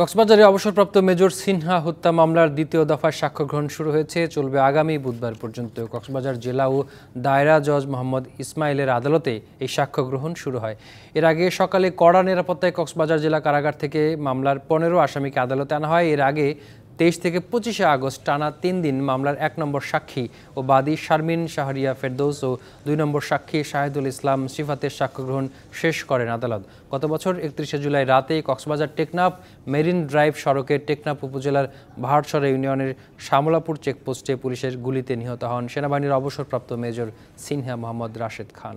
কক্সবাজারে অবসরপ্রাপ্ত মেজর সিনহা হত্যা মামলার দ্বিতীয় দফায় সাক্ষ্য গ্রহণ শুরু হয়েছে। চলবে আগামী বুধবার পর্যন্ত। কক্সবাজার জেলা ও দায়রা জজ মোহাম্মদ ইসমাইলের আদালতে এই সাক্ষ্য গ্রহণ শুরু হয়। এর আগে সকালে কড়া নিরাপত্তায় কক্সবাজার জেলা কারাগার থেকে মামলার পনেরো আসামিকে আদালতে আনা হয়। এর আগে তেইশ থেকে পঁচিশে আগস্ট টানা তিন দিন মামলার এক নম্বর সাক্ষী ও বাদী শারমিন শাহরিয়া ফেরদৌস ও দুই নম্বর সাক্ষী শাহেদুল ইসলাম সিফাতের সাক্ষ্য গ্রহণ শেষ করেন আদালত। গত বছর একত্রিশে জুলাই রাতে কক্সবাজার টেকনাফ মেরিন ড্রাইভ সড়কের টেকনাফ উপজেলার ভাড়সরা ইউনিয়নের শামলাপুর চেকপোস্টে পুলিশের গুলিতে নিহত হন সেনাবাহিনীর অবসরপ্রাপ্ত মেজর সিনহা মোহাম্মদ রাশেদ খান।